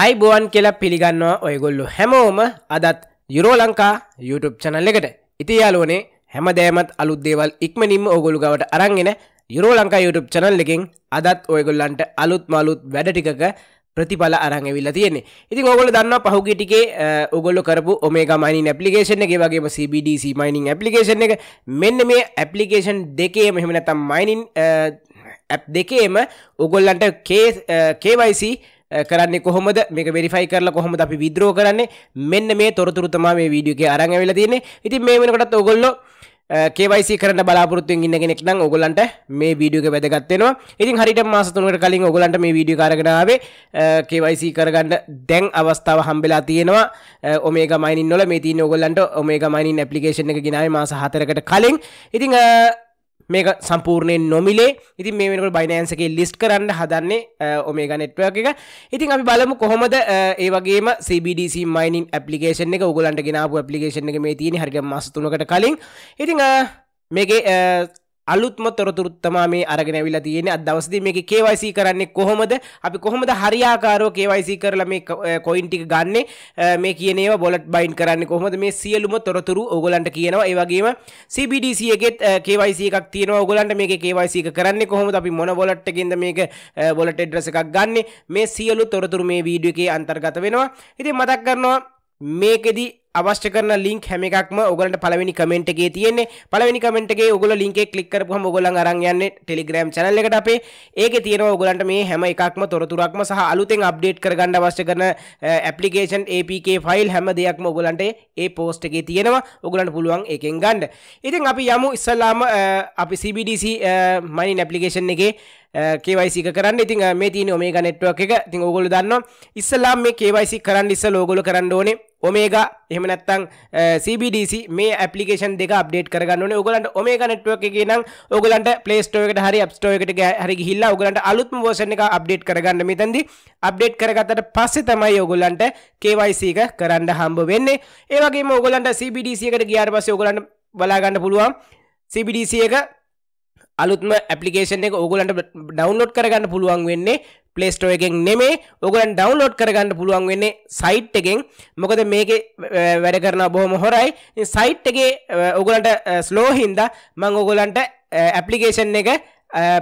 අයිබුවන් කියලා පිළිගන්නවා ඔයගොල්ලු හැමෝම අදත් යුරෝ ලංකා YouTube චනල් එකට. ඉති යාලුවනේ හැම දෑමත් අලුත් දේවල් ඉක්මනින්ම ඔගොලු ගවට අරංගෙන යුරෝ ලංකා YouTube චනල් එකින් අදත් ඔයගොල්ලන්ට අලුත් මලුත් වැඩ ටිකක ප්‍රතිඵල අරංගවිල්ල තියෙන්නේ. ඉතින් ඔගොල දන්න පහුගිටිකේ ඔගොල්ල කරපු ඔමේක මයිනින් ඇපලිකේෂන් එක වගේම CBDC මයිනින් ඇපලිකේෂන් එක. මෙන්න මේ ඇපලිකේෂන් දෙකේ මෙහෙමනතම් මයිනින් ඇප් දෙකේම ඔගොල්ලන්ට කේවයිසි කරන්න කොහොමද? මේක වෙරිෆයි කරලා කොහොමද අපි විද්‍රෝ කරන්නේ? මෙන්න මේ තොරතුරු තමා මේ වීඩියෝගේ අරන් ඇවිල්ලා තියෙන්නේ. ඉතින් මේ වෙනකොටත් ඔයගොල්ලෝ කේවයිසි කරන්න බලාපොරොත්තුවෙන් ඉන්න කෙනෙක් නම් ඔයගොල්ලන්ට මේ වීඩියෝ එක වැදගත් වෙනවා. ඉතින් හරියට මාස 3කට කලින් ඔයගොල්ලන්ට මේ වීඩියෝ එක අරගෙන ආවේ. KYC කරගන්න දැන් අවස්ථාව හම්බෙලා තියෙනවා. ඔමේගා මයිනින් වල මේ තියෙන ඔයගොල්ලන්ට ඔමේගා මයිනින් ඇප්ලිකේෂන් එක ගෙනාවේ මාස 4කට කලින්. ඉතින් මේක සම්පූර්ණයෙන් නොමිලේ. ඉතින් මේ වෙනකට බයිනෑන්සගේ ලිස්ට් කරන්න හදන්නේ ඔමේග නෙට්වර්ක එක. ඉතින් අපි බලමු කොහොමද ඒ වගේම CBDC මයිනින් ඇපලිකේෂන් එක උගලන්ට ගෙනාපු ඇපලිකේෂන් එක මේ තියෙන හරියට මාස 3කට කලින්. ඉතින් මේකේ අලුත්ම තොරතුරුත්තමා මේ අරගෙන ඇවිලා තියෙන අද දවසේදී මේක KYC කරන්නේ කොහොමද? අපි කොහොමද හරියාකාරව KYC කරලා මේ කොයින් ටික ගන්නෙ? මේ කියන ඒවා බොලට් බයින් කරන්නේ කොහොමද? මේ සියලුම තොරතුරු ඕගලන්ට කියනවා. ඒ වගේම CBDC එකෙත් KYC එකක් තියෙනවා ඕගලන්ට මේකේ KYC එක කරන්නේ කොහොමද? අපි මොන බොලට් එකකින්ද මේක බොලට් ඇඩ්‍රස් එකක් ගන්නෙ? මේ සියලු තොරතුරු මේ වීඩියෝ එකේ අන්තර්ගත වෙනවා. ඉතින් මතක් කරනවා මේකෙදී අවශ්‍ය කරන ලින්ක් හැම එකක්ම ඔගලට පළවෙනි කමෙන්ට් එකේ තියෙන්නේ. පළවෙනි කමෙන්ට් එකේ ඔයගොල්ලෝ ලින්ක් එක ක්ලික් කරපුවම ඔයගොල්ලන් අරන් යන්නේ Telegram channel එකට අපේ. ඒකේ තියෙනවා ඔයගලන්ට මේ හැම එකක්ම තොරතුරක්ම සහ අලුතෙන් අප්ඩේට් කරගන්න අවශ්‍ය කරන ඇප්ලිකේෂන් APK ෆයිල් හැම දෙයක්ම ඔයගලන්ට ඒ පෝස්ට් එකේ තියෙනවා. ඔයගලන්ට පුළුවන් ඒකෙන් ගන්න. ඉතින් අපි යමු ඉස්සල්ලාම අපි CBDC මයිනින් ඇප්ලිකේෂන් එකේ කේවයිසික කරන්න. ඉතින් මේ තියන ඔමේග නෙට්ුවක් එක. තින් ඔගොලු දන්න ඉස්සලාම් මේ කේවයිසි කරන්න ඉස්ස ලෝගොල කරන්න ඕනේ ඔමේග එහම නැත්තං CBDC මේ ඇපලිකේෂන් දෙක අප්ඩේට් කරගන්න ඔගලන්ට ඔමේග නෙට්ුවක් එක නම් ඔගලන්ට පලේස්ටෝකට හරි අප්ස්ටෝයකට හරි හිල්ලා ඔගලන්ට අලුත්ම වෝෂණ එක අප්ඩේට් කරගන්න. මෙතන්දි අප්ඩේට් කරගත්තට පස්සේ තමයි ඔගොල්ලන්ට කේවයිසික කරන්න හම්බ වෙන්නේ. ඒවගේ ඔගලන්ට CBDC එකට ගියාර පස්සේ ඔගලන්ට බලාගන්න පුළුවන්. CBDC එක අලුත්ම ඇපලිකේෂන් එක ඔගලන්ට ඩවන්ලෝඩ් කරගන්න පුළුවන් වෙන්නේ පලේස්ටෝ එකෙන් නෙමේ ඔගලන් ඩවන්ලෝඩ් කරගන්න පුළුවන් වෙන්නේ සයිට් එකෙන්. මොකද මේක වැඩ කරන බොහොම හොරයි. සයිට් එකේ ඔගලන්ට ස්ලෝ හින්ද මං ඔගලන්ට ඇපලිකේෂන් එක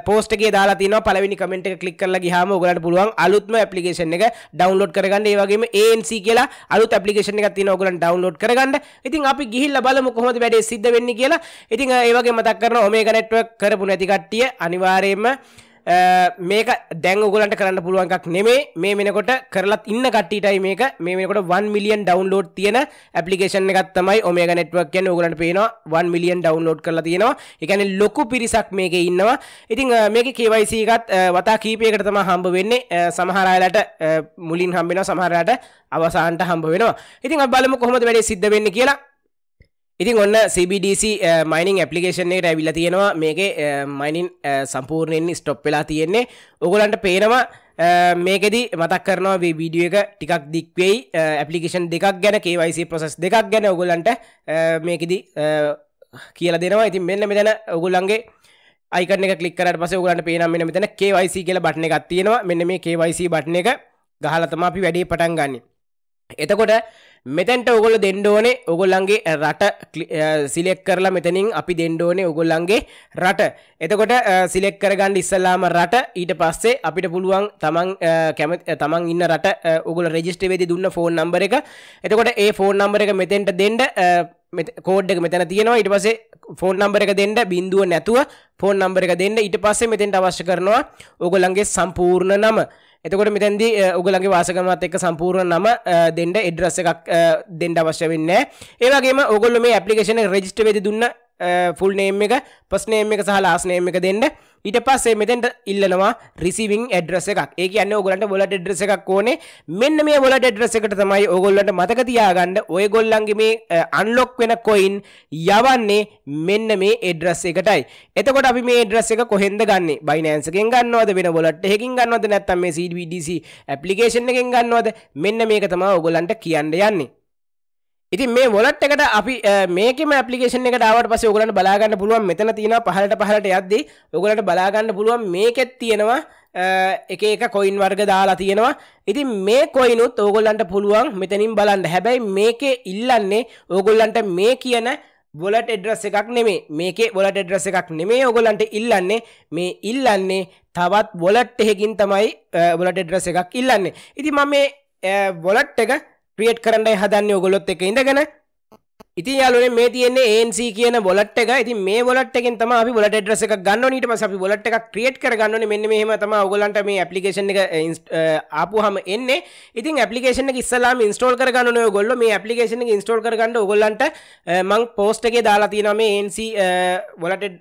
පෝස්ටගේ දාලා තින පලවෙනි කමෙන්ට කලික් කරලා ගහම ඔගලට පුළුවන් අලුත්ම ඇපලිකේෂන් එක ඩවන්ලෝඩ් කරගන්න ඒ වගේම ANC කියලා අලුත් ඇපලිකේෂන් එකක් තියෙනවා ඔයගලන් ඩවන්ලෝඩ් කරගන්න. ඉතින් අපි ගිහිල්ලා බලමු කොහොමද වැඩේ සිද්ධ වෙන්නේ කියලා. ඉතින් ඒ වගේ මතක් කරනවා ඔමේගා නෙට්වර්ක් කරපු නැති කට්ටිය අනිවාර්යයෙන්ම මේක දැන් ඔගලන්ට කරන්න පුළුවන් එකක් නෙමේ මේ වෙනකොට කරලත් ඉන්න කට්ටියටයි මේක. මේ වෙනකොට 1 මිලියන් ඩවුන්ලෝඩ් තියෙන ඇප්ලිකේෂන් එකක් තමයි ඔමේගා නෙට්වර්ක් කියන්නේ. ඔයගලන්ට පේනවා 1 මිලියන් ඩවුන්ලෝඩ් කරලා තියෙනවා. ඒ කියන්නේ ලොකු පිරිසක් මේකේ ඉන්නවා. ඉතින් මේකේ KYC එකත් වතා කීපයකට තමයි හම්බ වෙන්නේ. සමහර අයලට මුලින් හම්බ වෙනවා. සමහර අයලට අවසානට හම්බ වෙනවා. ඉතින් අපි බලමු කොහොමද වැඩේ සිද්ධ වෙන්නේ කියලා. ඉතින් ඔන්න CBDC මයිනිං ඇපලිකේෂන් එකට ඇවිල්ලා තියෙනවා. මේකේ මයිනින් සම්පූර්ණයෙන් ස්ටොප් වෙලා තියෙන්නේ. ඔගලන්ට පේනවා මේකෙදි මතක් කරනවා වීඩියෝ එක ටිකක් දික්වෙයි ඇපලිකේෂන් දෙකක් ගැන KYC ප්‍රසෙස් දෙකක් ගැන ඔගලන්ට මේකෙදි කියලා දෙනවා. ඉතින් මෙන්න මෙතන ඔගුල්ලන්ගේ අයිකන එක කලික්කරට පස ඔගලන්ට පේනම් මෙන්න මෙතන KYC කියලා බටන එකක් තියෙනවා. මෙන්න මේ KYC බටන එක ගහලතම අපි වැඩේ පටන් ගන්න. එතකොට මෙතැන්ට ඔගොල දෙන්ඩෝනේ ඔගොල්ලන්ගේ රට සිලෙක් කරලා මෙතනින් අපි දෙන්ඩෝනේ ඔගොල්ලන්ගේ රට. එතකොට සිලෙක් කරගන්න ඉස්සල්ලාම රට ඊට පස්සේ අපිට පුළුවන් තමන් කැම තමන් ඉන්න රට ඔගුල රෙජිස්ට වෙදි දුන්න ෆෝන් නම්බර එක. එතකොට ඒ ෆෝන් නම්බර එක මෙතෙන්ට දෙන්ඩ කෝඩ් එක මෙතන තියෙනවා. ඉට පසේ ෆෝන් නම්බර එක දෙන්න බින්දුව නැතුව ෆෝන් නම්බර එක දෙන්න. ඉට පස්සේ මෙතෙන්ට අවශ්‍ය කරනවා ඔගොලන්ගේ සම්පූර්ණ නම. එතකොට මෙතැන්දි උගලගේ වාසකමත් එක්ක සම්පූර්ණ නම දෙන්ඩ එඩ්‍රස්ස එකක් දෙන්ඩ අවශ්‍ය වෙන්න ඒවගේම ඔගොල්ල මේ ඇපලිකේෂන රෙජිස්ට වෙදි දුන්න ෆුල් නේම් එක පස්නේම් එක සහ ලාස්නේම් එක දෙන්න. ඊට පස්සේ මෙතෙන්ට ඉල්ලනවා රිසිවිං ඇඩ්‍රස එකක්. ඒ කියන්න ඔගලන්ට බොලට එඩ්‍රස එකක් ඕනේ. මෙන්න මේ බොලට එඩ්‍රස එකට තමයි ඔගොල්ලන්ට මතක තියාගන්න ඔය ගොල්ලන්ගේ මේ අන්ලොක් වෙන කොයින් යවන්නේ මෙන්න මේ එඩ්‍රස් එකටයි. එතකොට අපි මේ ඩ්‍රස් එක කොහෙන්ද ගන්න? බයිනෑන්සකෙන් ගන්නවද? වෙන බොලට හෙකින් ගන්නවද? නැත්තම් මේ CDC ඇපලිකේෂන් එකෙන් ගන්නවද? මෙන්න මේක තමා ඔගොලන්ට කියන්න යන්නේ. ඉතින් මේ වොලට් එකට අපි මේකම ඇපලිකේෂන් එකට ආවට පස්සේ ඔයගලන්ට බලාගන්න පුළුවන් මෙතන තියෙනවා පහළට පහළට යද්දී ඔයගලන්ට බලාගන්න පුළුවන් මේකෙත් තියෙනවා එක එක කොයින් වර්ග දාලා තියෙනවා. ඉතින් මේ කොයිනුත් ඕගොල්ලන්ට පුළුවන් මෙතනින් බලන්න. හැබැයි මේකේ ඉල්ලන්නේ ඕගොල්ලන්ට මේ කියන බොලට එඩ්‍රස් එකක් නෙමේ මේකේ බොලට එඩ්‍රස් එකක් නෙමේ ඔගොලන්ට ඉල්ලන්නේ. මේ ඉල්ලන්නේ තවත් බොලට් එහෙකින් තමයි බොලට එඩ්‍රස් එකක් ඉල්ලන්නේ. ඉති මම මේ බොලට් එක ප්‍රියට් කරන්නයි හදන්න ඔගොලොත් එක ඉඳගෙන. ඉති යාලුවේ මේ තියෙන්නේ ANC කියන බොලට් එක. ඉතින් මේ බොලට් එකෙන් තමයි අපි බොලට් ඇඩ්‍රස් එකක් ගන්න ඕනේ ඊට පස්සේ අපි බොලට් එකක් ක්‍රියේට් කරගන්න ඕනේ මෙන්න මෙහෙම තමයි ඔයගලන්ට මේ ඇප්ලිකේෂන් එක eh, eh, ආපුවාම එන්නේ. ඉතින් ඇප්ලිකේෂන් එක ඉස්සලාම ඉන්ස්ටෝල් කරගන්න ඕනේ ඔයගොල්ලෝ. මේ ඇප්ලිකේෂන් එක ඉන්ස්ටෝල් කරගන්න ඔයගොල්ලන්ට eh, මම පෝස්ට් එකේ දාලා තියෙනවා මේ ANC බොලට්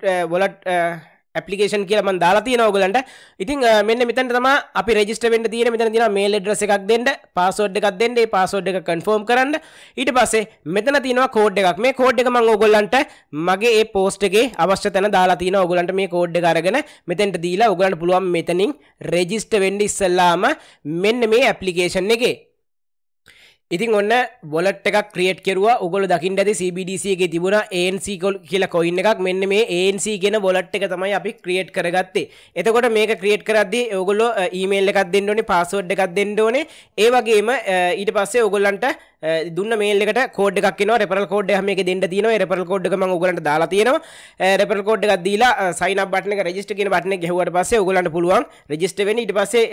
බොලට් ඇපලිකේෂන් කියලම දාලා තියෙන ඔගලන්ට ඉතින් මෙන්න මෙතන් තම අපි රජිස්ටවෙන්ට තියෙන මෙතන තින මේල් ඩ්‍රස එකක් දෙන්න පාසෝඩ් එකක් දෙන්න පාසෝඩ් එක කන්ෆෝර්ම් කරන්න. ඊට පස්සේ මෙතන තියෙනවා කෝඩ් එකක්. මේ කෝඩ් එක මං ඔගොල්ලන්ට මගේ ඒ පෝස්ට් එකේ අවශ්‍ය තැන දාලා තියෙන ඔගලන්ට මේ කෝඩ් එක අරගෙන මෙතෙන්ට දීලා ඔගලන්ට පුළුවන් මෙතනින් රෙජිස්ටර් වෙන්න ඉස්සෙල්ලාම මෙන්න මේ ඇප්ලිකේෂන් එකේ. ඉතින් ඔන්න බොලට් එකක් ක්‍රියට් කෙරවා. උගොල දකිින් ඇති CBDCගේ තිබුණ ANC කියලා කොයින්න එකක්. මෙන්න මේ ANC ගෙන බොලට් එක තමයි අපි ක්‍රියට් කරගත්තේ. එතකොට මේක ක්‍රියට් කරදදි ඔගොල්ලො ඊමේල් එකක් දෙන්න ඕනේ පාසෝඩ් එකක් දෙන්න ඕනේ. ඒ වගේම ඊට පස්සේ ඔගොල්ලන්ට දුන්න මේල්ලට කෝඩ් එකක් න රෙපරල් කෝඩ් හමක දෙන්න තින රෙපරල් කෝඩ් ම ගලට දාලා තියෙනවා. රෙපරල් කෝඩ් එකක් දීලා සයින බටන රජිස්ට කියන බටන ගෙහවට පස්සේ ඔගලන්ට පුළුවන් රජිස්ට වෙන ඉට පස්සේ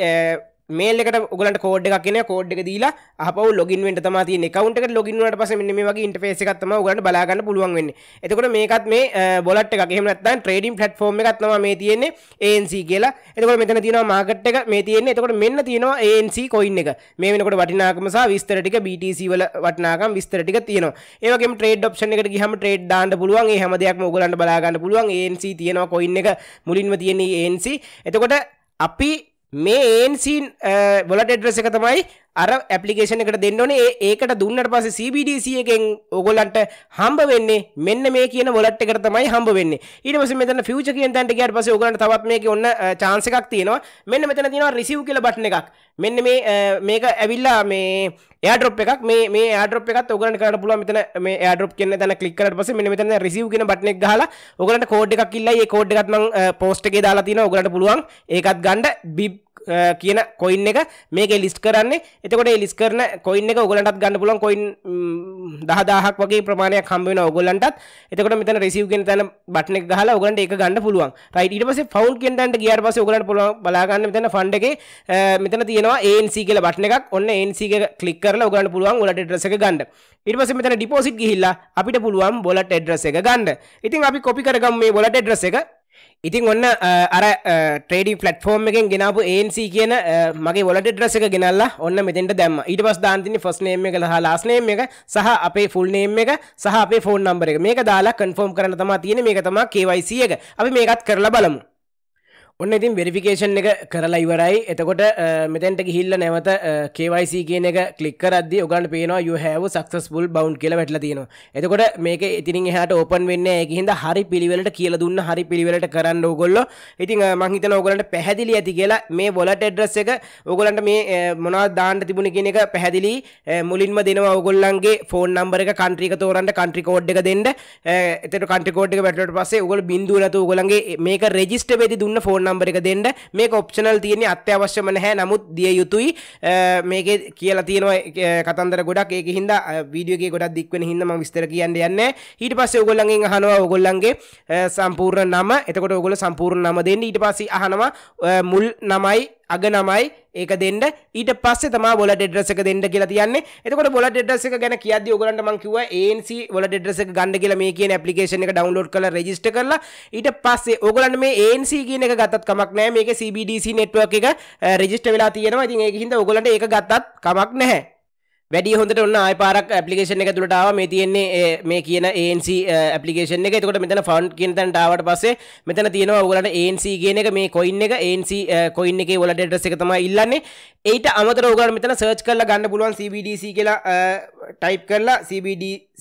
මේල් එකට ඔගලට කෝඩ් එකක් කියන කෝඩ් එක දීලා අපව ලොගින් වෙන්න තමයි තියෙන්නේ account එකට login වුණාට පස්සේ මෙන්න මේ වගේ interface එකක් තමයි ඔයගලන්ට බලා ගන්න පුළුවන් වෙන්නේ. එතකොට මේකත් මේ wallet එකක් එහෙම නැත්නම් trading platform එකක් තමයි මේ තියෙන්නේ ANC කියලා. එතකොට මෙතන තියෙනවා market එක මේ තියෙන්නේ. එතකොට මෙන්න තියෙනවා ANC coin එක. මේ වෙනකොට වටිනාකම සහ විස්තර ටික BTC වල වටිනාකම් විස්තර ටික තියෙනවා. ඒ වගේම trade option එකට ගියහම trade දාන්න පුළුවන්. ඒ හැම දෙයක්ම ඔයගලන්ට බලා ගන්න පුළුවන්. ANC තියෙනවා coin එක මුලින්ම තියෙන්නේ ANC. එතකොට අපි මේ ඒන්සින් වලට එඩ්‍රෙස එක තමයි අර ඇපලිකේෂන එකට දෙන්නනේ ඒකට දුන්නට පස CBDC එකෙන් ඔගොල්ලන්ට හම්බ වෙන්නේ මෙන්න මේ කියන වොලට් එකට තමයි හම්බ වෙන්නේ. ඊට පස්සේ මෙතන ෆියුචර් කියන තැනට ගියාට පස්සේ ඔයගොල්ලන්ට තවත් මේකේ ඔන්න eh, chance එකක් තියෙනවා. මෙන්න මෙතන තියෙනවා රිසීව් කියලා බටන් එකක්. මෙන්න මේ eh, මේක ඇවිල්ලා මේ එයාඩ්‍රොප් එකක්. මේ මේ එයාඩ්‍රොප් එකත් ඔයගොල්ලන්ට කරන්න පුළුවන් මෙතන මේ එයාඩ්‍රොප් කියන තැන ක්ලික් කරලා පස්සේ මෙන්න මෙතන රිසීව් කියන බටන් එක ගහලා ඔයගොල්ලන්ට කෝඩ් එකක් ඉල්ලයි. ඒ කෝඩ් එකත් මම පෝස්ට් eh, එකේ දාලා තියෙනවා. ඔයගොල්ලන්ට පුළුවන් ඒකත් ගන්න. බිබ් කියන කොයින් එක මේක ලිස් කරන්නේ. එතකොට ලිස් කරන කොයින් එක ඔගලන්ටත් ගන්න පුලන් කොයින් දහදාහක් වගේ ප්‍රමාණයක් හම්බෙන ඔගොල්ලන්ටත් එතකොට මෙතන රිසිව් කියන තැන බටන එක ගහලා ඔගලන්ට එක ගන්න පුළුවන්. රයිට් ඊට පස්සේ ෆවුන්ඩ් කියන තැනට ගියාට පස්සේ ඔගලන්ට පුළුවන් බලා ගන්න මෙතන ෆන්ඩ් එකේ මෙතන තියෙනවා ANC කියලා බටන එකක්. ඔන්න ANC එක ක්ලික් කරලා ඔගලන්ට පුළුවන් වලට ඇඩ්‍රස් එක ගන්න. ඊට පස්සේ මෙතන ඩිපොසිට් ගිහිල්ලා අපිට පුළුවන් වලට ඇඩ්‍රස් එක ගන්න. ඉතින් අපි කොපි කරගමු මේ වලට ඇඩ්‍රස් එක. ඉතින් ඔන්න අර ට්‍රේඩි ෆලටෆෝර්ම් එකෙන් ගෙනාපු ANC කියන මගේ වලට ඩ්‍රස එක ගෙනල්ලා ඔන්න මෙතෙන්ට දැම්ම. ඊට පස් දාන්තිනි ෆස් නේම් එක හා ලාස්නේම් එක සහ අපේ ෆුල් නේම් එක සහ අපේ ෆෝන් නම්බර එක. මේක දාලා කන්ෆෝර්ම් කරන තමා තියෙන මේක තමා KYC එක. අපි මේකත් කරලා බලමු. ඔන්න ඉතින් වෙරිෆිකේෂන් එක කරලා ඉවරයි. එතකොට මෙතැන්ට ගිහිල්ල නැවත KYC කියන එක කලික් කරදදි ඔගන්න පේනවා you have successful bound කියලා වැටලා තියෙනවා. එතකොට මේක ඉතින් එහාට ඕපන් වෙන්න ඒක හින්දා හරි පිළිවෙලට කියලා දුන්න හරි පිළිවෙලට කරන්න ඕගොල්ලෝ. ඉතින් මං හිතනවා ඕගොල්ලන්ට පැහැදිලි ඇති කියලා මේ wallet address එක ඕගොල්ලන්ට මේ මොනවද දාන්න තිබුණේ කියන එක පැහැදිලි මුලින්ම දෙනවා ඕගොල්ලන්ගේ ෆෝන් නම්බර එක කන්ට්‍රි එක තෝරන්න කන්ට්‍රි කෝඩ් එක දෙන්න. එතකොට කන්ට්‍රි කෝඩ් එක වැටුණාට පස්සේ ඕගොල්ලෝ බින්දුව නැතුව ඕගොල්ලන්ගේ මේක රෙජිස්ටර් වෙදි දුන්න ෆෝන් නම්බර එක දෙන්න. මේක ඔප්ෂනල් තියෙන්නේ අත්‍යවශ්‍යම නැහැ. නමුත් දිය යුතුයි. මේක කියලා තියෙනවා කතන්දර ගොඩක්. ඒක හින්දා වීඩියෝ එකේ ගොඩක් දික් වෙන හින්දා මම විස්තර කියන්න යන්නේ. ඊට පස්සේ ඕගොල්ලන්ගෙන් අහනවා. ඕගොල්ලන්ගේ සම්පූර්ණ නම. එතකොට ඕගොල්ලෝ සම්පූර්ණ නම දෙන්න. ඊට පස්සේ අහනවා මුල් නමයි අග නමයි. ඒක දෙන්න. ඊට පස්සේ තමා බොලට එඩ්‍රස් එක දෙන්න කියලා තියන්නේ. එතකොට බොලට එඩ්‍රස් එක ගැන කියද්දි ඔයගලන්ට මම කිව්වා ANC බොලට එඩ්‍රස් එක ගන්න කියලා මේ කියන ඇප්ලිකේෂන් එක ඩවුන්ලෝඩ් කරලා රෙජිස්ටර් කරලා. ඊට පස්සේ ඔයගලන්ට මේ ANC කියන එක ගත්තත් කමක් නැහැ. මේකේ CBDC network එක eh, රෙජිස්ටර් වෙලා තියෙනවා. ඉතින් ඒක හින්දා ඔයගලන්ට ඒක ගත්තත් කමක් නැහැ. වැඩි හොඳට ඔන්න ආය පාරක් ඇපලිකේෂන් එක තුළට ආව. මේ තියෙන්නේ මේ කියන ANC ඇපලිකේෂන් එක. එතකොට මෙතන ෆවුන්ඩ් කියන තැනට ආවට පස්සේ මෙතන තියෙනවා ඔයගලන්ට ANC කියන එක මේ කොයින් එක ANC කොයින් එකේ වලට ඇඩ්‍රස් එක තමයි ඉල්ලන්නේ. ඊට අමතරව ඔයගලන්ට මෙතන සර්ච් කරලා ගන්න පුළුවන් CBDC කියලා ටයිප් කරලා CBDC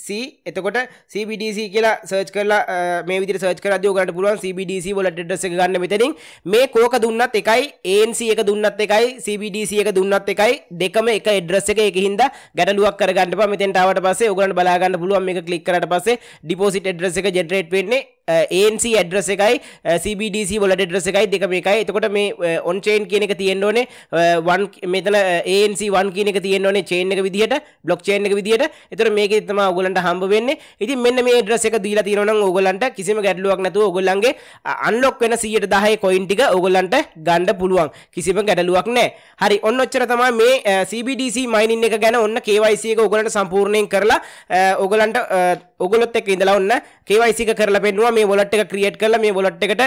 එතකොට CBDC කියලා සර්ච් කරලා මේ විදිහට සර්ච් කරද්දී ඔයගලන්ට පුළුවන් CBDC වලට ඇඩ්‍රස් එක ගන්න මෙතනින්. මේ කෝක දුන්නත් එකයි ANC එක දුන්නත් එකයි CBDC එක දුන්නත් එකයි දෙකම එක ඇඩ්‍රස් එක ඒකින්ද ගැටලුවක් කරගන්න එපා. මෙතෙන්ට ආවට පස්සේ ඔයගලන්ට බලා ගන්න පුළුවන්. මේක ක්ලික් කරාට පස්සේ ඩිපොසිට් ඇඩ්‍රස් එක ජෙනරේට් වෙන්නේ ANC ඇඩ්‍රස එකයි CBDC වලට ඩ්‍රස එකයි දෙක මේකයි. එතකොට මේ ඔන්චේන් කියන එක තියෙන්න්න ඕනේ. වන් මෙතන ANC වන් කියන එක තියෙන්න්න ඕනේ චේන් එක විදිහට බ්ලොක් චේන් එක විදිහට. එතර මේක තම ඔගලන්ට හම්බ වෙන්නේ. ඉතින් මෙන්න මේ ඩ්‍රස එක දීලා තියෙනවා නම් ඕගලන්ට කිසිම ගැටලුවක් නැතුව ඕගොල්ලන්ගේ අන්ලොක් වෙන 110 කොයින් ටික ඕගලන්ට ගන්න පුළුවන්. කිසිම ගැටලුවක් නැහැ. හරි ඔන්න ඔච්චර තමයි මේ CBDC මයිනින් එක ගැන ඔන්න KYC එක ඕගලන්ට සම්පූර්ණයෙන් කරලා ඕගලන්ට ඔගොලොත් එක්ක ඉඳලා ඔන්න KYC එක කරලා පෙන්නවා මේ වොලට් එක ක්‍රියේට් කරලා මේ වොලට් එකට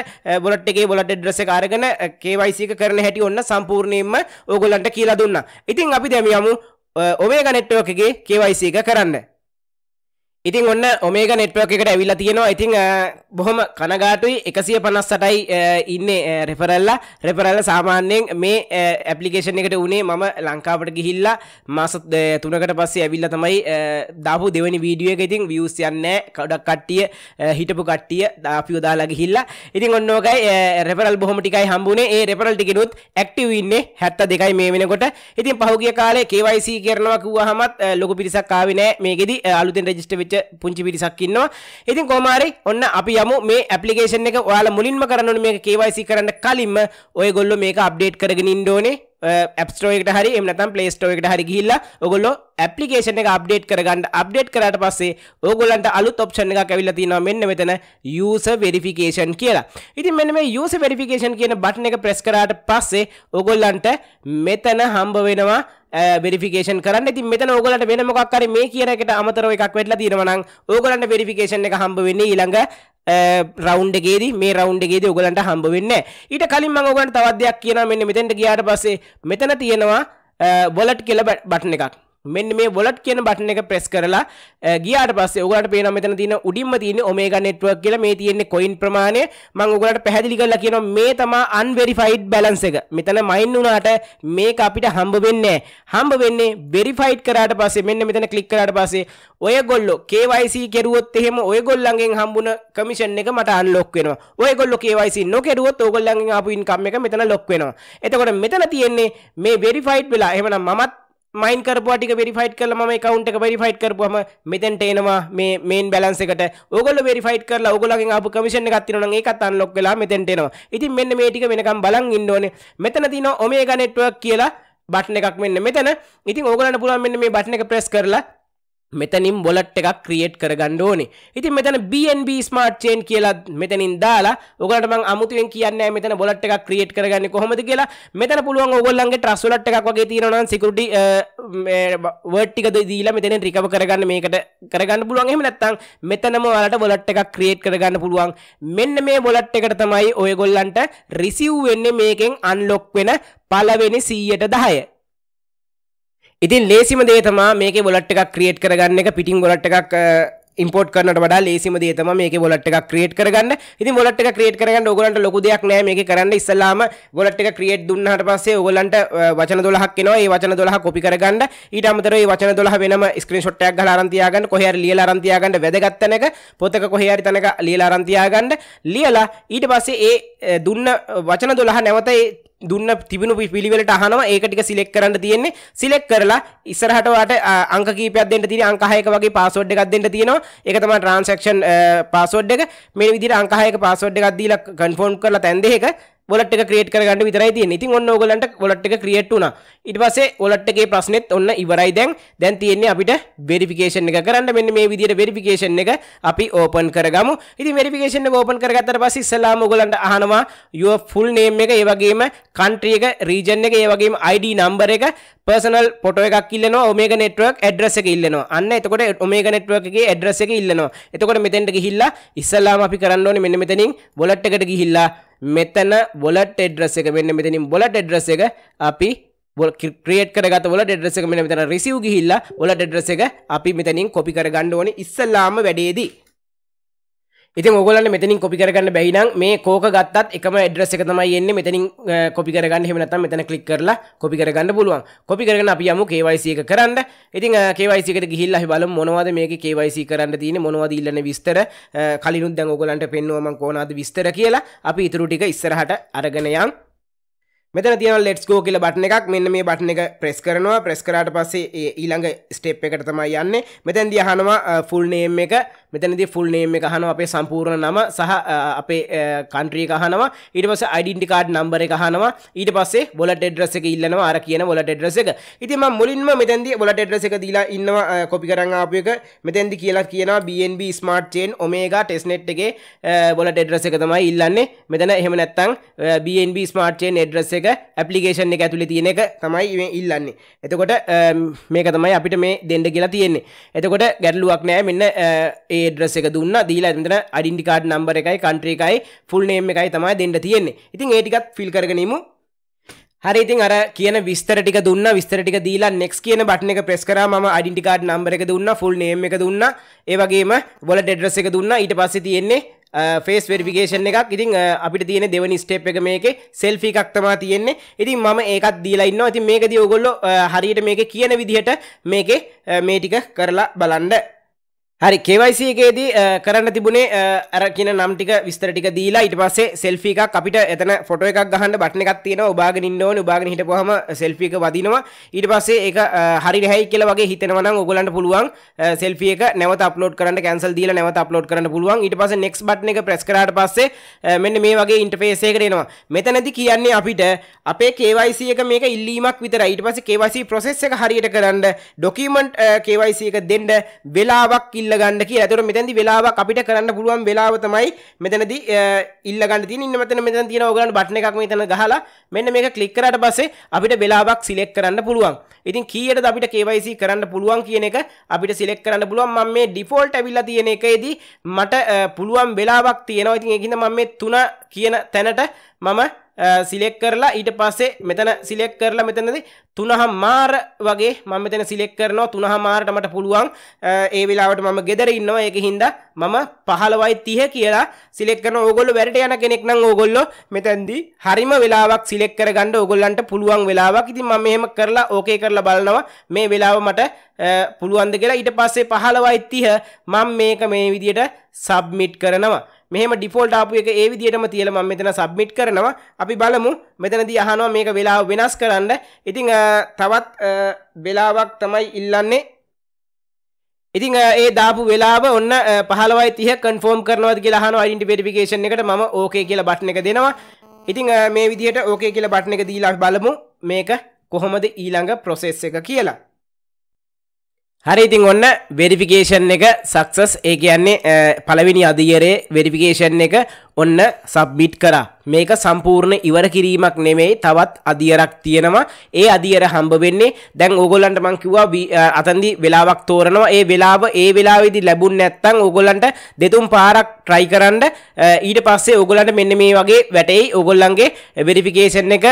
වොලට් එකේ වොලට් ඇඩ්‍රස් එක අරගෙන KYC එක කරන හැටි ඔන්න සම්පූර්ණයෙන්ම ඕගොල්ලන්ට කියලා දුන්නා. ඉතින් අපි දැන් යමු ඔමේගා නෙට්වර්ක් එකේ KYC එක කරන්න. ඉතින් ඔන්න ඔමේග නෙට්වර්ක් එකට ඇවිල්ලා තියෙනවා. ඉතින් බොහොම කනගාටුයි. එකසිය පනස් සටයි ඉන්නේ රෙපරල්ල රෙපරල්ල සාමාන්‍යයෙන් මේ ඇපලිකේෂන් එකට උනේ මම ලංකාවට ගිහිල්ලා. මාස තුනකට පස්සේ ඇවිල්ල තමයි දාපු දෙවනි වීඩියෝ එක. ඉතින් වියස් යන්නේ කඩක් කට්ටිය හිටපු කට්ටිය දාපියෝ දාලා ගිහිල්ලා. ඉතින් ඔන්න ඕකයි රෙපරල් බොහොම ටිකයි හම්බුනේ. ඒ රෙපරල් ටිකනුත් ඇක්ටිව් ඉන්නේ 72යි මේ වෙනකොට. ඉතින් පහුගිය කාලේ KYC කරනවා කිව්වහමත් ලොකු පිරිසක් ආවේ නෑ මේකෙදි අලුතෙන් රෙජිස්ටර් වෙච්ච පුංචි පිරිසක් ඉන්නවා. ඉතින් කොමාරි ඔන්න අපි යමු. මේ ඇපලිකේෂන් එක ඔයාලා මුලින්ම කරන්න මේක KYC කරන්න කලින්ම ඔයගොල්ලෝ මේක අප්ඩේට් කරගෙන ඉන්න ඕනේ. ඇප්ස්ටෝ එකට හරි එම නැත්නම් ප්ලේ ස්ටෝර් එකට හරි ගිහිල්ලා ඔයගොල්ලෝ ඇප්ලිකේෂන් එක අප්ඩේට් කරගන්න. අප්ඩේට් කරාට පස්සේ ඕගොල්ලන්ට අලුත් ඔප්ෂන් එකක් ඇවිල්ලා තියෙනවා මෙන්න මෙතන user verification කියලා. ඉතින් මෙන්න මේ user verification කියන බටන් එක ප්‍රෙස් කරාට පස්සේ ඕගොල්ලන්ට මෙතන හම්බ වෙනවා වෙරිෆිකේෂන් කරන්න. ඉතින් මෙතන ඕගලන්ට වෙන මොකක් හරි මේ කියන එකට අමතරව එකක් වෙట్లా තියෙනවා නම් ඕගලන්ට වෙරිෆිකේෂන් එක හම්බ වෙන්නේ ඊළඟ රවුන්් එකේදී. මේ රවුන්් එකේදී ඔයගලන්ට හම්බ වෙන්නේ ඊට කලින් මම ඔයගලන්ට තවත් දෙයක් කියනවා. මෙන්න මෙතෙන්ට ගියාට පස්සේ මෙතන තියෙනවා වොලට් කියලා බටන් එකක්. මෙන්න මේ වොලට් කියන බටන එක ප්‍රෙස් කරලා ගියාට පස්සේ ඔයගලට පේනවා මෙතන තියෙන උඩින්ම තියෙන ඔමේගා නෙට්වර්ක් කියලා මේ තියෙන්නේ කොයින් ප්‍රමාණය. මම ඔයගලට පැහැදිලි කරලා කියනවා මේ තමයි අන්වෙරිෆයිඩ් බැලන්ස් එක. මෙතන මයින් වුණාට මේක අපිට හම්බ වෙන්නේ හම්බ වෙන්නේ වෙරිෆයිඩ් කරාට පස්සේ මෙන්න මෙතන ක්ලික් කරාට පස්සේ ඔයගොල්ලෝ KYC කෙරුවොත් එහෙම ඔයගොල්ලන්ගෙන් හම්බුන කමිෂන් එක මට අන්ලොක් වෙනවා. ඔයගොල්ලෝ KYC නොකෙරුවොත් ඔයගොල්ලන්ගෙන් ආපු ඉන්කම් එක මෙතන ලොක් වෙනවා. එතකොට මෙතන තියෙන්නේ මේ වෙරිෆයිඩ් වෙලා එහෙමනම් මමත් මයින් කරපුටික වෙරිෆයිට් කල ම කවන්ට එක වෙරිෆයිට් කරපුම මෙතැන්ට එනවා මේ මේන් බැලන්සකට ඔගල වෙරිෆයිට් කරලා ඔගලගේ අප කමිෂණ ගත්තින ඒකත් අන්ලොක් වෙලා මෙතැන්ටෙනවා ඉතින් මෙන්න මේටික වෙනකම් බලන් ඉන්නඕන මෙතන තින ඔමේ ගනෙට්වක් කියලා බට්න එකක් මෙන්න මෙතන. ඉතින් ඕගලන්න පුළුවන් මෙන්න මේ බට්න එක ප්‍රෙස් කරලා මෙතනින් බොලට් එකක් ක්‍රියේට් කරගන්න ඕනේ. ඉතින් මෙතන BNB Smart Chain කියලා මෙතනින් දාලා ඔයගලන්ට මම අමුතුවෙන් කියන්නේ මෙතන බොලට් එකක් ක්‍රියේට් කරගන්නේ කොහොමද කියලා. මෙතන පුළුවන් ඔයගොල්ලන්ගේ trust wallet එකක් වගේ තියෙනවා නම් security word ටික දීලා මෙතනින් recover කරගන්න මේකට කරගන්න පුළුවන්. එහෙම නැත්නම් මෙතනම ඔයාලට බොලට් එකක් ක්‍රියේට් කරගන්න පුළුවන්. මෙන්න මේ බොලට් එකට තමයි ඔයගොල්ලන්ට receive වෙන්නේ මේකෙන් unlock වෙන පළවෙනි 100ට 10. ඉතින් ලේසිම දේ තමා මේකේ බොලට් එකක් ක්‍රියේට් කරගන්න එක පිටින් බොලට් එකක් ඉම්පෝට් කරනට වඩා ලේසිම දේ තමයි මේකේ වොලට් එකක් ක්‍රියේට් කරගන්න. ඉතින් වොලට් එක ක්‍රියේට් කරගන්න ඕගොල්ලන්ට ලොකු දෙයක් නෑ මේකේ කරන්න ඉස්සලාම වොලට් එක ක්‍රියේට් දුන්නාට පස්සේ ඕගොල්ලන්ට වචන 12ක් එනවා. ඒ වචන 12 කොපි කරගන්න. ඊට අමතරව මේ වචන 12 වෙනම ස්ක්‍රීන්ෂොට් එකක් ගහලා අරන් තියාගන්න. කොහේ හරි ලියලා අරන් තියාගන්න වැදගත් තැනක පොතක කොහේ හරි තැනක ලියලා අරන් තියාගන්න. ලියලා ඊට පස්සේ ඒ දුන්න වචන 12 නැවත ඒ දුන්න තිබුණු පිළිවෙලට අහනවා. ඒක ටික සිලෙක්ට් කරන්න තියෙන්නේ. සිලෙක්ට් කරලා ඉස්සරහට ඔයාලට අංක කීපයක් දෙන්න තියෙන අංක 6ක වගේ පාස්වර්ඩ් එකක් දෙන්න තියෙනවා. ඒක තමයි ට්‍රාන්සැක්ෂන් පාස්වර්ඩ් එක. මේ විදිහට අංක 6ක පාස්වර්ඩ් එකක් දීලා කන්ෆර්ම් කරලා තැන් දෙකක වොලට් එක ක්‍රියේට් කරගන්න විතරයි තියෙන්නේ. ඉතින් ඔන්න ඕගලන්ට වොලට් එක ක්‍රියේට් වුණා. ඊට පස්සේ වොලට් එකේ ප්‍රශ්නෙත් ඔන්න ඉවරයි දැන්. දැන් තියෙන්නේ අපිට වෙරිෆිකේෂන් එක කරන්න. මෙන්න මේ විදිහට වෙරිෆිකේෂන් එක අපි ඕපන් කරගමු. ඉතින් වෙරිෆිකේෂන් එක ඕපන් කරගත්තට පස්සේ ඉස්සෙල්ලාම ඕගලන්ට අහනවා your full name එක, ඒ වගේම country එක, region එක, ඒ වගේම ID number එක, personal photo එකක් ඉල්ලනවා, Omega network address එක ඉල්ලනවා. අන්න එතකොට Omega network එකේ address එක ඉල්ලනවා. එතකොට මෙතෙන්ට ගිහිල්ලා ඉස්සෙල්ලාම අපි කරන්න ඕනේ මෙන්න මෙතනින් වොලට් එකට ගිහිල්ලා මෙතන බොලට් එඩ්‍රස් එක මෙන්න මෙතනින් බොලට් එඩ්‍රස් එක අපි ක්‍රියේට් කරගත වල ඩෙඩ්‍රස් එක මෙන්න මෙතන රිසිව් ගිහිල්ලා වල ඩෙඩ්‍රස් එක අපි මෙතනින් කොපි කරගන්න ඕනේ. ඉස්සල්ලාම වැඩේදී ඉතින් ඔයගොල්ලන්ට මෙතනින් කොපි කරගන්න බැරි නම් මේ කෝක ගත්තත් එකම ඇඩ්‍රස් එක තමයි එන්නේ. මෙතනින් කොපි කරගන්න. එහෙම නැත්නම් මෙතන ක්ලික් කරලා කොපි කරගන්න පුළුවන්. කොපි කරගෙන අපි යමු KYC එක කරන්න. ඉතින් KYC එකට ගිහිල්ලා අපි බලමු මොනවද මේකේ KYC කරන්න තියෙන්නේ මොනවද ඉල්ලන විස්තර. කලිනුත් දැන් ඔයගොල්ලන්ට පෙන්නුවා මම කොහොමද විස්තර කියලා. අපි ඊටු ටික ඉස්සරහට අරගෙන යන් මෙතන තියෙන ලෙට්ස් ගෝ කියලා බටන් එකක්. මෙන්න මේ බටන් එක ප්‍රෙස් කරනවා. ප්‍රෙස් කරාට පස්සේ ඒ ඊළඟ ස්ටෙප් එකට තමයි යන්නේ. මෙතනදී අහනවා ෆුල් නේම් එක. මෙතනදී ෆුල් නේම් එක අහනවා අපේ සම්පූර්ණ නම සහ අපේ කන්ට්‍රී එක අහනවා. ඊට පස්සේ ඩෙන්ටි කාඩ් නම්බර් එක අහනවා. ඊට පස්සේ වොලට් ඇඩ්‍රස් එක ඉල්ලනවා. අර කියන වොලට් ඇඩ්‍රස් එක. ඉතින් මම මුලින්ම මෙතනදී වොලට් ඇඩ්‍රස් එක දීලා ඉන්නවා කොපි කරන් ආපු එක. මෙතනදී කියලා කියනවා BNB smart chain omega testnet එකේ වොලට් ඇඩ්‍රස් එක තමයි ඉල්ලන්නේ. මෙතන එහෙම නැත්නම් BNB smart chain ඇඩ්‍රස් එක එක ඇපලිකේෂන් එක ඇතුළේ තියෙන එක තමයි ඉල්ලන්නේ. එතකොට මේක තමයි අපිට මේ දෙන්ඩ කියලා තියෙන්නේ. එතකොට ගැටලුවක් නෑ. මෙන්න ඒ ඩ්‍රස් එක දුන්න. දීලා ඇතන අඩින්ඩිකාඩ් නම්බර එකයි කන්ට්‍රේකයි ෆුල් නේම් එකයි තමයි දෙන්න තියෙන්නේ. ඉතින් ඒටිකත් ෆිල් කරගනීමු හරි ඉතින් අර කියන විස්තර ටික දුන්න. විස්තර ටික දීලා නෙක්ස් කියන බටන් එක ප්‍රෙස් කරා. මම ඩෙන්ටි කාඩ් නම්බර එක දුන්නා ෆුල් නේම් එක දුන්නා. ඒ වගේම වොලට් ඇඩ්‍රස් එක දුන්නා. ඊට පස්සේ තියෙන්නේ ෆේස් වෙරිෆිකේෂන් එකක්. ඉතින් අපිට තියෙන දෙවනි ස්ටේප් එක මේකේ. සෙල්ෆි එකක් තමා තියෙන්නේ. ඉතින් මම ඒකත් දීලා ඉන්නවා. ඉතින් මේකදී ඔයගොල්ලෝ හරියට මේකේ කියන විදිහට මේකේ මේ ටික කරලා බලන්න. හරි KYC එකේදී කරන්න තිබුණේ අර කියන නම් ටික විස්තර ටික දීලා ඊට පස්සේ සෙල්ෆි එකක් අපිට එතන ෆොටෝ එකක් ගහන්න බටන් එකක් තියෙනවා ඔබාගෙන ඉන්න ඕනේ ඔබාගෙන හිටපුවාම සෙල්ෆි එක වදිනවා. ඊට පස්සේ ඒක හරි නැහැයි කියලා වගේ හිතෙනවා නම් ඔයගොල්ලන්ට පුළුවන් සෙල්ෆි එක නැවත අප්ලෝඩ් කරන්න කැන්සල් දීලා නැවත අප්ලෝඩ් කරන්න පුළුවන්. ඊට පස්සේ next බටන් එක ප්‍රෙස් කරාට පස්සේ මෙන්න මේ වගේ ඉන්ටර්ෆේස් එකකට එනවා. මෙතනදී කියන්නේ අපිට අපේ KYC එක මේක ඉල්ලීමක් විතරයි. ඊට පස්සේ KYC process එක හරියට කරන්න document KYC එක දෙන්න වෙලාවක් ඉල්ල ගන්න කිය ඇතුර මෙතැදි වෙලාවක් අපිට කරන්න පුළුවන් වෙලාව තමයි මෙතනද ඉල්ලගන්න ති ඉන්න මෙතන මෙතන තියෙන ඔගලන් බට්න එකක් මෙතන ගහලා මෙන්න මේක කලික් කරට පස්සේ අපිට වෙලාවක් සිලෙක් කරන්න පුළුවන්. ඉතින් කීයට අපිට KYC කරන්න පුළුවන් කියන එක අපිට සිලෙක් කරන්න පුළුවන්. මම මේ ඩිෆෝල්ට් ඇවිල්ලා තියෙන එකේදී මට පුළුවන් වෙලාවක් තියෙනවා. ඉතින් ඒකින්ද මම මේ තුන කියන තැනට මම සිලෙක් කරලා ඊට පස්සේ මෙතන සිලෙක් කරලා මෙතනද තුනහ මාර වගේ මම මෙතන සිලෙක් කරනවා. තුනහ මාරට මට පුළුවන් ඒ වෙලාවට මම ගෙදර ඉන්නවා. ඒක හින්දා මම පහළවයි තිහ කියලා සිලෙක් කරන ඕගොල්ලෝ වැඩට යන කෙනෙක් නම් ඕගොල්ලෝ මෙතැන්දී හරිම වෙලාවක් සිලෙක් කරගන්න ඕගොල්ලන්ට පුළුවන් වෙලාවක්. ඉතින් මම මෙහෙම කරලා ඕකේ කරලා බලනවා. මේ වෙලාව මට පුළුවන්ද කියලා. ඊට පස්සේ පහළවයි තිහ මම මේක මේ විදියට සබ්මිට් කරනවා. මෙහම ඩිෆෝල්ට ආපු එක ඒ විදිහටම තියලා මම මෙතන සබ්මිට් කරනවා. අපි බලමු. මෙතනදී අහනවා මේක වෙලාව වෙනස් කරන්න. ඉතින් තවත් වෙලාවක් තමයි ඉල්ලන්නේ. ඉතින් ඒ දාපු වෙලාව ඔන්න පහලවයි තිහ කන්ෆෝම් කරනවද කියලා අහනවා ඩෙන්ටි වෙරිෆිකේෂන් එකට. මම ඕකේ කියලා බටන් එක දෙනවා. ඉතින් මේ විදිහට ඕකේ කියලා බටන් එක දීලා බලමු. මේක කොහොමද ඊළඟ ප්‍රොසෙස් එක කියලා. හරි ඉතින් ඔන්න වෙරිෆිකේෂන් එක සක්සස් ඒ කියන්නේ පළවෙනි අධියරේ වෙරිෆිකේෂන් එක ඔන්න සබ්මිට් කරා. මේක සම්පූර්ණ ඉවර කිරීමක් නෙමෙයි තවත් අදියරක් තියෙනවා. ඒ අදියර හම්බ වෙන්නේ දැන් ඕගොල්ලන්ට මං කිව්වා අතන්දි වෙලාවක් තෝරනවා. ඒ වෙලාව ඒ වෙලාවේදී ලැබුණ නැත්නම් ඕගොල්ලන්ට දෙතුන් පාරක් try කරන්න. ඊට පස්සේ ඕගොල්ලන්ට මෙන්න මේ වගේ වැටෙයි. ඕගොල්ලන්ගේ වෙරිෆිකේෂන් එක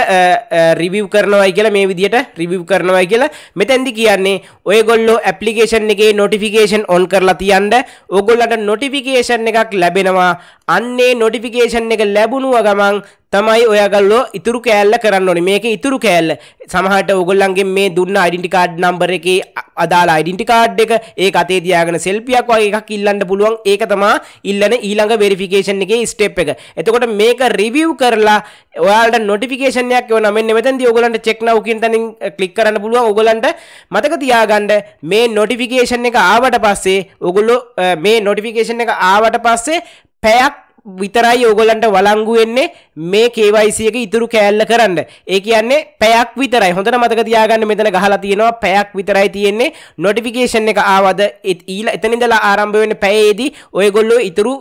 රිවිව් කරනවායි කියලා මේ විදිහට රිවිව් කරනවායි කියලා මෙතෙන්දි කියන්නේ. ඔයගොල්ලෝ ඇප්ලිකේෂන් එකේ නොටිෆිකේෂන් ඔන් කරලා තියන්න. ඕගොල්ලන්ට නොටිෆිකේෂන් එකක් ලැබෙනවා. අන්නේ නොටිෆිකේෂන් එක ලැබුණුව ගමන් තමයි ඔයගල්ලෝ ඉතුරු කෑල්ල කරන්න ඕනේ. මේක ඉතුරු කෑල්ල. සමහරට ඔයගොල්ලන්ගේ මේ දුන්න ඩෙන්ටි කාඩ් නම්බර එකේ අදාළ ඩෙන්ටි කාඩ් එක ඒක අතේ තියාගෙන සෙල්ෆියක් වගේ එකක් ඉල්ලන්න පුළුවන්. ඒක තමයි ඉල්ලන ඊළඟ වෙරිෆිකේෂන් එකේ ස්ටෙප් එක. එතකොට මේක රිවිව් කරලා ඔයාලට නොටිෆිකේෂන් එකක් එවන. මෙන්න මෙතනදී ඔයගොල්ලන්ට චෙක් නව් කියන තැනින් eh, ක්ලික් කරන්න පුළුවන්. ඔයගොල්ලන්ට මතක තියාගන්න මේ නොටිෆිකේෂන් එක ආවට පස්සේ ඔයගොල්ලෝ eh, මේ නොටිෆිකේෂන් එක ආවට පස්සේ පැයක් විතරයි ඕගොලන්ට වලංගු වෙන්නේ මේ KYC එක ඉතුරු කෑල්ල කරන්න. ඒ කියන්නේ පැයක් විතරයි. හොඳට මතක තියාගන්න මෙතන ගහලා තියෙනවා පැයක් විතරයි තියෙන්නේ. නොටිෆිකේෂන් එක ආවද ඊළ එතන ඉඳලා ආරම්භ වෙන පැයේදී ඔයගොල්ලෝ ඉතුරු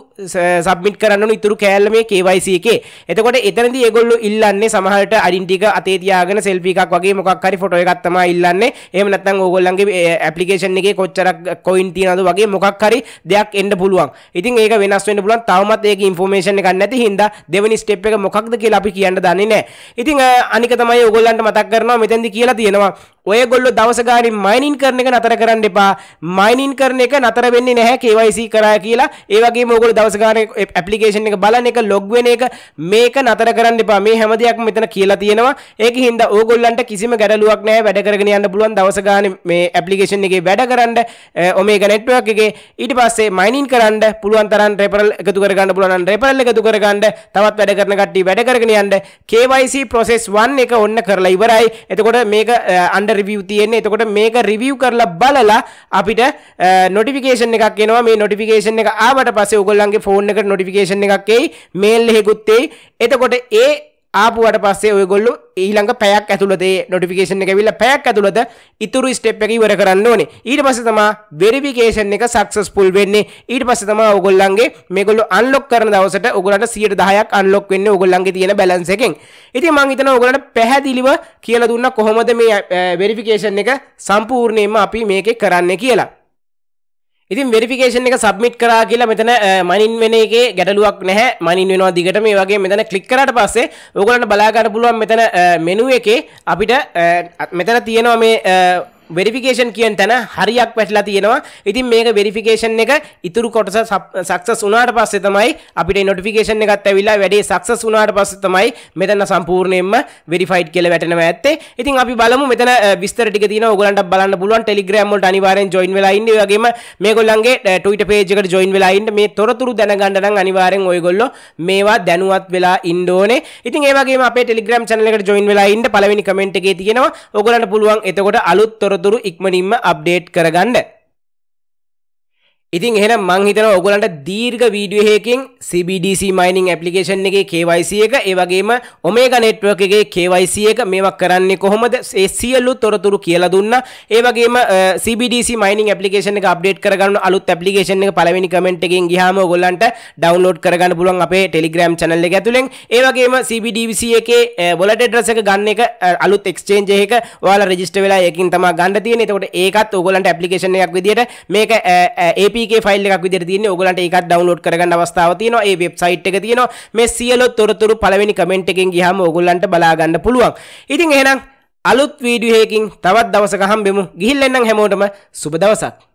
සබ්මිට් කරන්න ඕන ඉතුරු කෑල්ල මේ KYC එකේ. එතකොට එතනදී ඒගොල්ලෝ ඉල්ලන්නේ සමහරට අයිඩෙන්ටි එක අතේ තියාගෙන සෙල්ෆි එකක් වගේ මොකක් හරි ෆොටෝ එකක් තමයි ඉල්ලන්නේ. එහෙම නැත්නම් ඕගොල්ලන්ගේ ඇප්ලිකේෂන් එකේ කොච්චරක් කොයින් තියනවද වගේ මොකක් හරි දෙයක් එන්න පුළුවන්. ඉතින් ඒක වෙනස් වෙන්න පුළුවන්. තවමත් ඒක ඉන්ෆෝමේෂන් එකක් නැති හින්දා දෙවෙනි ස්ටෙප් එක මොකක්ද කියලා අපි කියන්න දන්නේ නැහැ. ඉතින් අනික තමයි ඔයගොල්ලන්ට මතක් කරනවා මෙතෙන්දි කියලා තියෙනවා ඔයගොල්ලෝ දවස ගානින් මයිනින් කරන එක නතර කරන්න එපා. මයිනින් කරන එක නතර වෙන්නේ නැහැ KYC කරා කියලා. ඒ වගේම ඔයගොල්ලෝ දවස ගානේ ඇප්ලිකේෂන් එක බලන එක ලොග් වෙන එක මේක නතර කරන්න එපා. මේ හැම දෙයක්ම මෙතන කියලා තියෙනවා. ඒක හින්දා ඕගොල්ලන්ට කිසිම ගැටලුවක් නැහැ. වැඩ කරගෙන යන්න පුළුවන් දවස ගානේ මේ ඇප්ලිකේෂන් එකේ වැඩ කරන්න ඔමේගා නෙට්වර්ක් එකේ. ඊට පස්සේ මයිනින් කරන්න පුළුවන් තරම් රෙෆරල් එකතු කරගන්න පුළුවන් නම් රෙෆරල් එකතු කරගන්න තවත් වැඩ කරන කට්ටිය වැඩ කරගෙන යන්න. KYC process 1 එක ඔන්න කරලා ඉවරයි. එතකොට මේක අන්ඩර් රිවිය් තියෙන්නේ. එතකොට මේක රිවිය් කරලා බලලා අපිට නොටිෆිකේෂන් එකක් එනවා. මේ නොටිෆිකේෂන් එක ආවට පස්සේ ඔයගොල්ලන්ගේ ෆෝන් එකට නොටිෆිකේෂන් එකක් එයි. මේල් එකකුත් එයි. එතකොට ඒ ආපුවට පස්සේ ඔයගොල්ලු ඊළඟ පැයක් ඇතුළතේ නොටිෆිකේෂන් එක ඇවිල්ලා පැයක් ඇතුළත ඉතුරු ස්ටෙප් එක ඉවර කරන්න ඕනේ. ඊට පස්සේ තමයි වෙරිෆිකේෂන් එක සක්සස්ෆුල් වෙන්නේ. ඊට පස්සේ තමයි ඔයගොල්ලන්ගේ මේගොල්ලෝ අන්ලොක් කරන දවසට ඔයගොල්ලන්ට 110ක් අන්ලොක් වෙන්නේ ඔයගොල්ලන්ගේ තියෙන බැලන්ස් එකෙන්. ඉතින් මම හිතනවා ඔයගොල්ලන්ට පැහැදිලිව කියලා දුන්නා කොහොමද මේ වෙරිෆිකේෂන් එක සම්පූර්ණයෙන්ම අපි මේකේ කරන්නේ කියලා. ඉතින් වෙරිෆිකේෂන් එක සබ්මිට් කරා කියලා මෙතන මනින් වෙන එකේ ගැටලුවක් නැහැ. මනින් වෙනවා දිගට මේ වගේ මෙතන ක්ලික් කරාට පස්සේ ඕගොල්ලන්ට බලා ගන්න පුළුවන් මෙතන මෙනු එකේ අපිට මෙතන තියෙනවා මේ වෙරිෆිකේෂන් කියන තැන හරියක් වැටලා තියෙනවා. ඉතින් මේක වෙරිෆිකේෂන් එක ඉතුරු කොටස සක්සස් වුණාට පස්සේ තමයි අපිට නොටිෆිකේෂන් එකත් ඇවිල්ලා වැඩේ සක්සස් වුණාට පස්සේ තමයි මෙතන සම්පූර්ණයෙන්ම වෙරිෆයිඩ් කියලා වැටෙනවා ඇත්තේ. ඉතින් අපි බලමු මෙතන විස්තර ටික තියෙනවා. ඕගලන්ට බලන්න පුළුවන්. ටෙලිග්‍රෑම් වලට අනිවාර්යෙන් ජොයින් වෙලා ඉන්න. ඒ වගේම මේගොල්ලන්ගේ ට්විටර් පේජ් එකට ජොයින් වෙලා ඉන්න. මේ තොරතුරු දැනගන්න නම් අනිවාර්යෙන් ඔයගොල්ලෝ මේවා දැනුවත් වෙලා ඉන්න ඕනේ. ඉතින් ඒ වගේම අපේ ටෙලිග්‍රෑම් channel එකට ජොයින් වෙලා ඉන්න. පළවෙනි කමෙන්ට් එකේ තියෙනවා. ඕගලන්ට පුළුවන් එතකොට අලුත් තොරතුරු තොරතුරු ඉක්මනින්ම අප්ඩේට් කරගන්න. ඉතින් එහෙනම් මං හිතනවා ඔයගොල්ලන්ට දීර්ඝ වීඩියෝ එකකින් CBDC mining application එකේ KYC එක ඒ වගේම Omega network එකේ KYC එක මේවා කරන්නේ කොහොමද? ඒ සියලු තොරතුරු කියලා දුන්නා. ඒ වගේම CBDC mining application එක අප්ඩේට් කරගන්න අලුත් application එක පළවෙනි කමෙන්ට් එකෙන් ගියාම ඔයගොල්ලන්ට ඩවුන්ලෝඩ් කරගන්න පුළුවන් අපේ Telegram channel එක ඇතුලෙන්. ඒ වගේම CBDC එකේ wallet address එක ගන්න එක අලුත් exchange එකක ඔයාලා register වෙලා ඒකින් තමයි ගන්න තියෙන්නේ. එතකොට ඒකත් ඔයගොල්ලන්ට application එකක් විදියට මේක AP APK ෆයිල් එකක් විදිහට තියෙන්නේ. ඕගලන්ට ඒකත් ඩවුන්ලෝඩ් කරගන්න අවස්ථාව තියෙනවා. ඒ වෙබ්සයිට් එක තියෙනවා. මේ සියලු තොරතුරු පළවෙනි කමෙන්ට් එකෙන් ගියාම ඕගලන්ට බලා ගන්න පුළුවන්. ඉතින් එහෙනම් අලුත් වීඩියෝ එකකින් තවත් දවසක හම්බෙමු. ගිහින් එන්නම් හැමෝටම සුබ දවසක්.